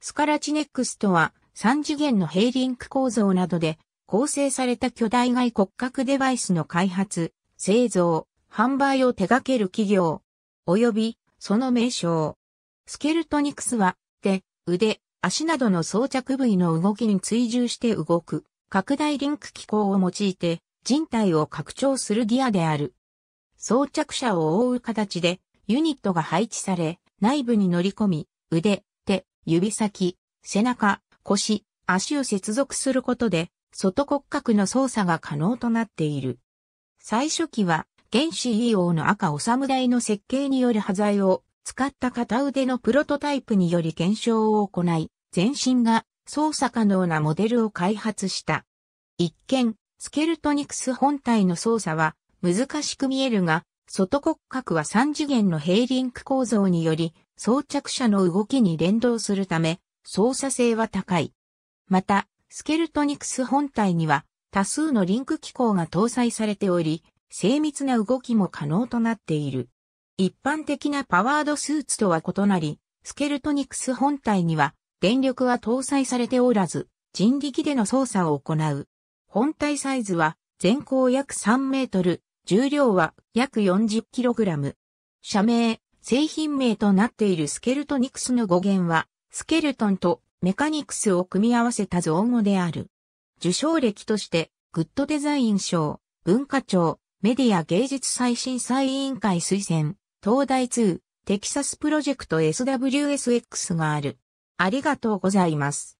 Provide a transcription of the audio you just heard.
スカラチネックスとは3次元のヘイリンク構造などで構成された巨大外骨格デバイスの開発、製造、販売を手掛ける企業、及びその名称。スケルトニクスは手、腕、足などの装着部位の動きに追従して動く拡大リンク機構を用いて人体を拡張するギアである。装着者を覆う形でユニットが配置され内部に乗り込み腕、指先、背中、腰、足を接続することで外骨格の操作が可能となっている。最初期は原 CEO の赤お侍の設計による端材を使った片腕のプロトタイプにより検証を行い、全身が操作可能なモデルを開発した。一見、スケルトニクス本体の操作は難しく見えるが、外骨格は3次元のヘイリンク構造により装着者の動きに連動するため操作性は高い。また、スケルトニクス本体には多数のリンク機構が搭載されており、精密な動きも可能となっている。一般的なパワードスーツとは異なり、スケルトニクス本体には電力は搭載されておらず、人力での操作を行う。本体サイズは全高約3メートル、重量は約40キログラム。社名、製品名となっているスケルトニクスの語源は、スケルトンとメカニクスを組み合わせた造語である。受賞歴として、グッドデザイン賞、文化庁、メディア芸術再審査委員会推薦、東大2、テキサスプロジェクト SWSX がある。ありがとうございます。